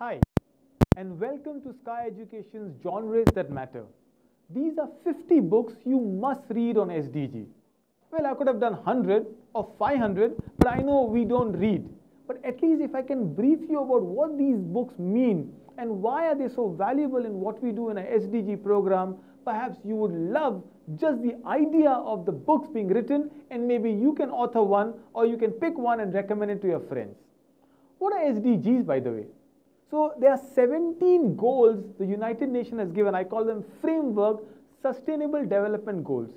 Hi, and welcome to Sky Education's Genres That Matter. These are 50 books you must read on SDG. Well, I could have done 100 or 500, but I know we don't read. But at least if I can brief you about what these books mean and why are they so valuable in what we do in a SDG program, perhaps you would love just the idea of the books being written and maybe you can author one or you can pick one and recommend it to your friends. What are SDGs by the way? So there are 17 goals the United Nations has given. I call them framework sustainable development goals.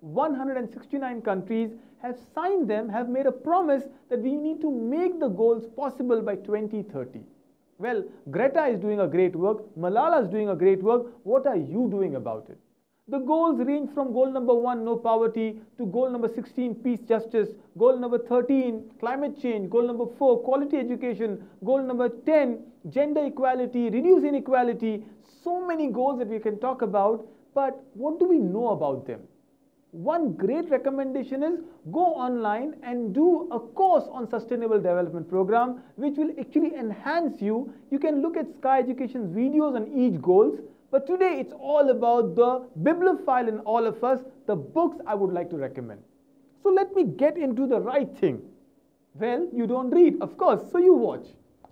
169 countries have signed them, have made a promise that we need to make the goals possible by 2030. Well, Greta is doing a great work, Malala is doing a great work. What are you doing about it? The goals range from goal number 1, no poverty, to goal number 16, peace, justice, goal number 13, climate change, goal number 4, quality education, goal number 10, gender equality, reduce inequality. So many goals that we can talk about, but what do we know about them? One great recommendation is go online and do a course on sustainable development program which will actually enhance you. You can look at Sky Education's videos on each goals but today it's all about the bibliophile in all of us, the books I would like to recommend. So let me get into the right thing. Well, you don't read, of course, so you watch.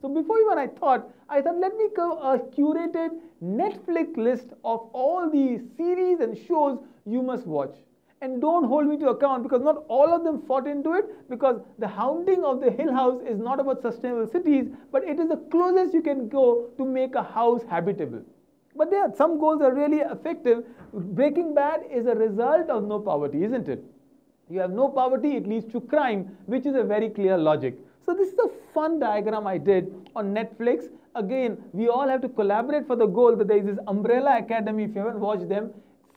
So before even I thought, I thought let me go a curated Netflix list of all the series and shows you must watch. And don't hold me to account because not all of them fought into it because the Haunting of the Hill House is not about sustainable cities, but it is the closest you can go to make a house habitable. But there are some goals are really effective. Breaking Bad is a result of no poverty, isn't it? You have no poverty, it leads to crime, which is a very clear logic. So this is a fun diagram I did on Netflix. Again, we all have to collaborate for the goal that there is this Umbrella Academy. If you haven't watched them,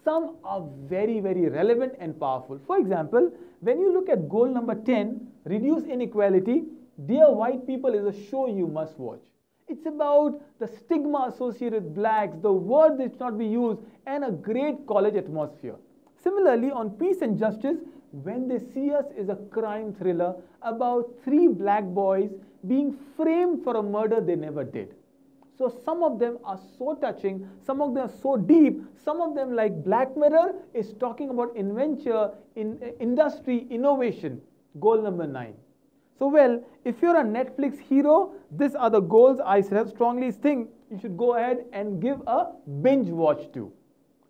some are very, very relevant and powerful. For example, when you look at goal number 10, reduce inequality, Dear White People is a show you must watch. It's about the stigma associated with blacks, the word that should not be used, and a great college atmosphere. Similarly, on Peace and Justice, When They See Us is a crime thriller about three black boys being framed for a murder they never did. So some of them are so touching, some of them are so deep, some of them like Black Mirror is talking about invention, in, industry, innovation. Goal number nine. So well, if you're a Netflix hero, these are the goals I strongly think you should go ahead and give a binge watch to.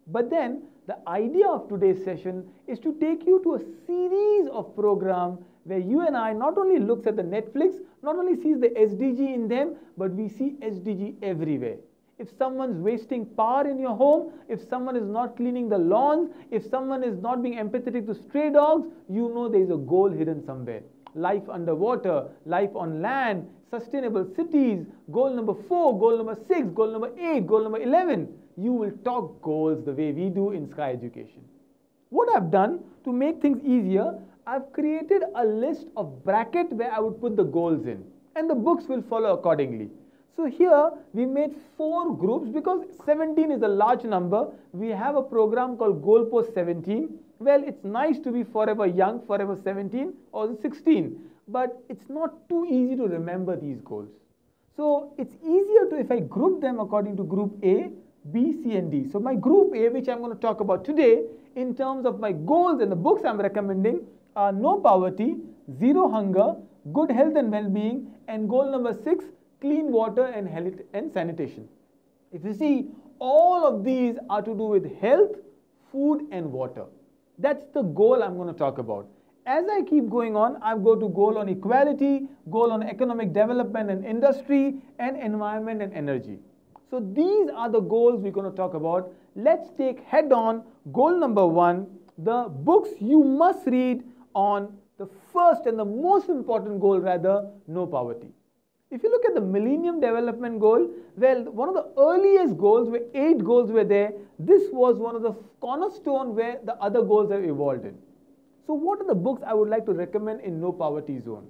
But then the idea of today's session is to take you to a series of programs where you and I not only looks at the Netflix, not only sees the SDG in them, but we see SDG everywhere. If someone's wasting power in your home, if someone is not cleaning the lawns, if someone is not being empathetic to stray dogs, you know there is a goal hidden somewhere life underwater, life on land, sustainable cities, goal number four, goal number six, goal number eight, goal number 11. You will talk goals the way we do in Sky Education. What I've done to make things easier, I've created a list of bracket where I would put the goals in and the books will follow accordingly. So here we made four groups because 17 is a large number. We have a program called Goalpost 17 well, it's nice to be forever young, forever 17 or 16, but it's not too easy to remember these goals. So it's easier to, if I group them according to group A, B, C, and D. So my group A, which I'm going to talk about today, in terms of my goals and the books I'm recommending, are no poverty, zero hunger, good health and well-being, and goal number six, clean water and health and sanitation. If you see, all of these are to do with health, food, and water. That's the goal I'm going to talk about. As I keep going on, I go to goal on equality, goal on economic development and industry, and environment and energy. So these are the goals we're going to talk about. Let's take head on goal number one, the books you must read on the first and the most important goal rather, no poverty. If you look at the Millennium Development Goal, well, one of the earliest goals where eight goals were there, this was one of the cornerstone where the other goals have evolved in. So what are the books I would like to recommend in No Poverty Zone?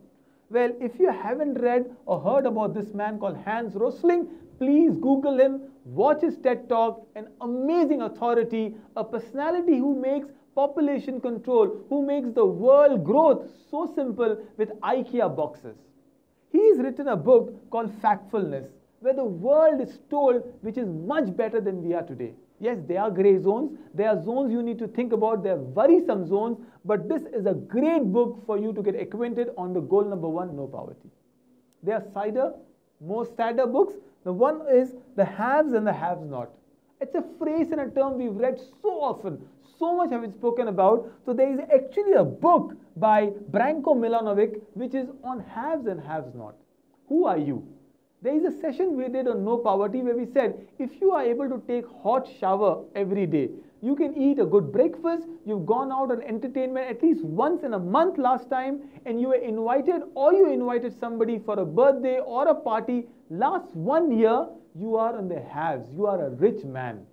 Well, if you haven't read or heard about this man called Hans Rosling, please Google him, watch his TED Talk, an amazing authority, a personality who makes population control, who makes the world growth so simple with IKEA boxes. He's written a book called Factfulness, where the world is told which is much better than we are today. Yes, there are gray zones. There are zones you need to think about. There are worrisome zones. But this is a great book for you to get acquainted on the goal number one, no poverty. There are cider, more sadder books. The one is the haves and the haves not. It's a phrase and a term we've read so often, so much have been spoken about. So there is actually a book by Branko Milanovic which is on haves and haves not. Who are you? There is a session we did on no poverty where we said if you are able to take hot shower every day, you can eat a good breakfast, you've gone out on entertainment at least once in a month last time, and you were invited or you invited somebody for a birthday or a party last one year, you are in the haves, you are a rich man.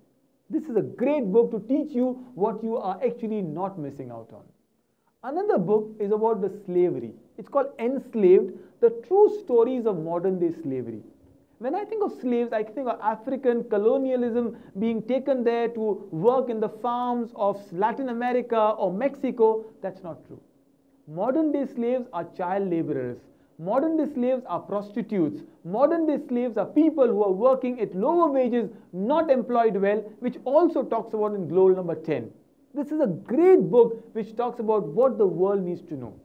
This is a great book to teach you what you are actually not missing out on. Another book is about the slavery. It's called Enslaved, the true stories of modern day slavery. When I think of slaves, I think of African colonialism being taken there to work in the farms of Latin America or Mexico. That's not true. Modern day slaves are child laborers. Modern day slaves are prostitutes. Modern day slaves are people who are working at lower wages, not employed well, which also talks about in goal number 10. This is a great book which talks about what the world needs to know.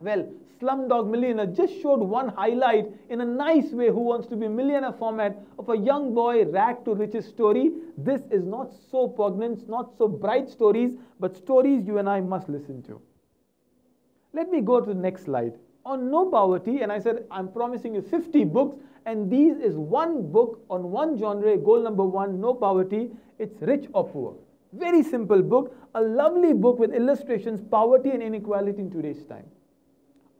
Well, Slumdog Millionaire just showed one highlight in a nice way who wants to be a millionaire format of a young boy rag to riches story. This is not so poignant, not so bright stories, but stories you and I must listen to. Let me go to the next slide. On no poverty, and I said I'm promising you 50 books, and these is one book on one genre, goal number one, no poverty. It's rich or poor. Very simple book, a lovely book with illustrations, poverty and inequality in today's time.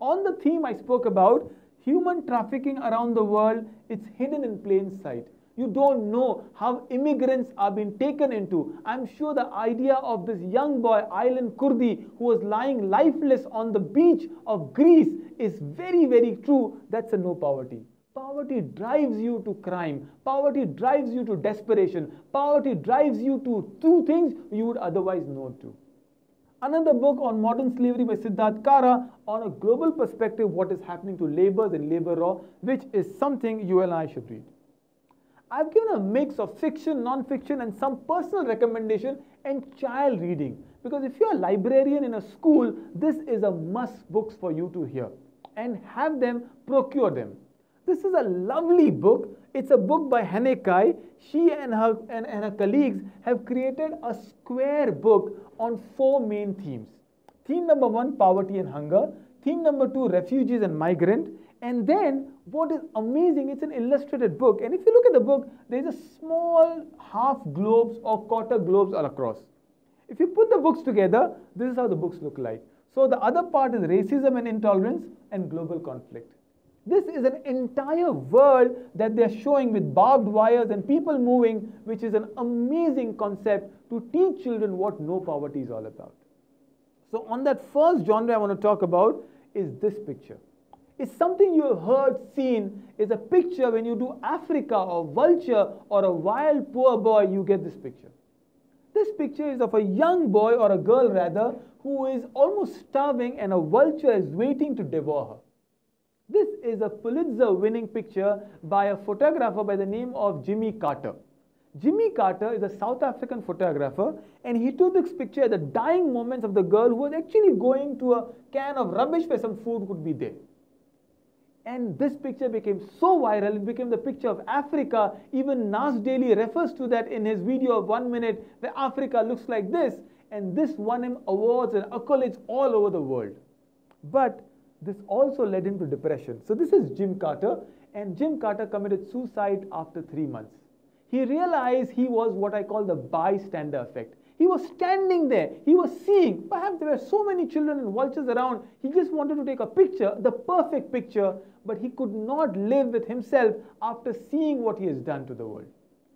On the theme I spoke about, human trafficking around the world, it's hidden in plain sight. You don't know how immigrants are being taken into. I'm sure the idea of this young boy, Aylan Kurdi, who was lying lifeless on the beach of Greece is very, very true. That's a no poverty. Poverty drives you to crime. Poverty drives you to desperation. Poverty drives you to do things you would otherwise not do. Another book on modern slavery by Siddharth Kara on a global perspective, what is happening to laborers and labor law, which is something you and I should read. I've given a mix of fiction, non-fiction, and some personal recommendation and child reading. Because if you're a librarian in a school, this is a must books for you to hear. And have them, procure them. This is a lovely book. It's a book by Hannah Kai. She and her, and, and her colleagues have created a square book on four main themes. Theme number one, poverty and hunger. Theme number two, refugees and migrant. And then what is amazing, it's an illustrated book. And if you look at the book, there's a small half globes or quarter globes all across. If you put the books together, this is how the books look like. So the other part is racism and intolerance and global conflict. This is an entire world that they're showing with barbed wires and people moving, which is an amazing concept to teach children what no poverty is all about. So, on that first genre I want to talk about is this picture. It's something you have heard, seen, is a picture when you do Africa or vulture or a wild poor boy, you get this picture. This picture is of a young boy or a girl rather who is almost starving and a vulture is waiting to devour her. Is a Pulitzer winning picture by a photographer by the name of Jimmy Carter. Jimmy Carter is a South African photographer and he took this picture at the dying moments of the girl who was actually going to a can of rubbish where some food could be there. And this picture became so viral, it became the picture of Africa. Even Nas Daily refers to that in his video of one minute where Africa looks like this. And this won him awards and accolades all over the world. But this also led him to depression. So this is Jim Carter, and Jim Carter committed suicide after three months. He realized he was what I call the bystander effect. He was standing there, he was seeing, perhaps there were so many children and vultures around, he just wanted to take a picture, the perfect picture, but he could not live with himself after seeing what he has done to the world.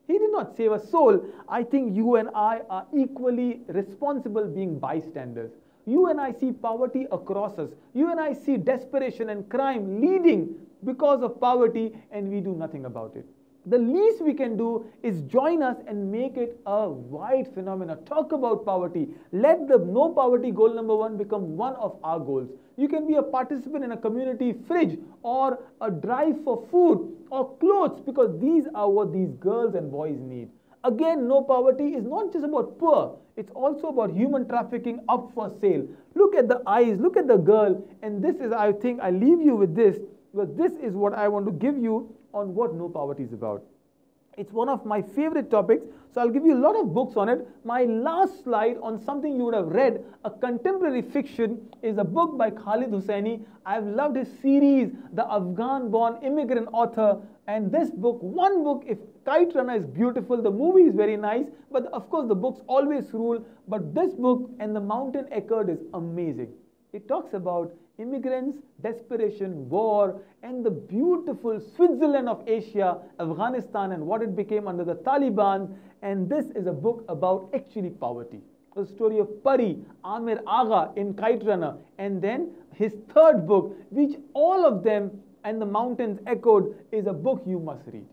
He did not save a soul. I think you and I are equally responsible being bystanders. You and I see poverty across us. You and I see desperation and crime leading because of poverty, and we do nothing about it. the least we can do is join us and make it a wide phenomenon. Talk about poverty. Let the no poverty goal number one become one of our goals. You can be a participant in a community fridge or a drive for food or clothes because these are what these girls and boys need. Again, no poverty is not just about poor, it's also about human trafficking up for sale. Look at the eyes, look at the girl, and this is, I think, I leave you with this because this is what I want to give you on what no poverty is about. It's one of my favorite topics, so I'll give you a lot of books on it. My last slide on something you would have read, a contemporary fiction, is a book by Khaled Hosseini. I've loved his series, The Afghan Born Immigrant Author. And this book, one book, if Kite Runner is beautiful, the movie is very nice, but of course the books always rule. But this book and The Mountain Echoed is amazing. It talks about immigrants, desperation, war, and the beautiful Switzerland of Asia, Afghanistan, and what it became under the Taliban. And this is a book about actually poverty. The story of Pari, Amir Agha in Kite Runner, and then his third book, which all of them and the mountains echoed, is a book you must read.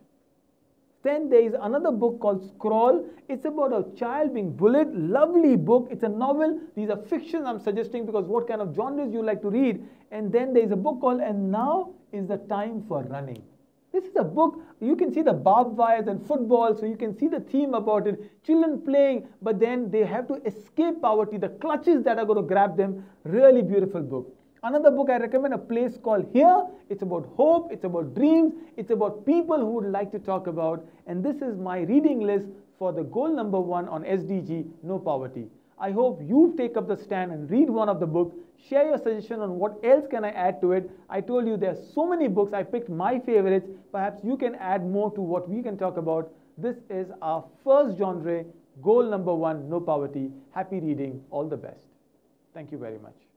Then there is another book called Scroll. It's about a child being bullied. Lovely book. It's a novel. These are fictions I'm suggesting because what kind of genres you like to read. And then there is a book called And Now is the Time for Running. This is a book, you can see the barbed wires and football, so you can see the theme about it. Children playing, but then they have to escape poverty, the clutches that are going to grab them. Really beautiful book. Another book I recommend, a place called Here. It's about hope, it's about dreams, it's about people who would like to talk about. And this is my reading list for the goal number one on SDG, no poverty. I hope you take up the stand and read one of the books. Share your suggestion on what else can I add to it. I told you there's so many books. I picked my favorites. Perhaps you can add more to what we can talk about. This is our first genre, goal number one, no poverty. Happy reading. All the best. Thank you very much.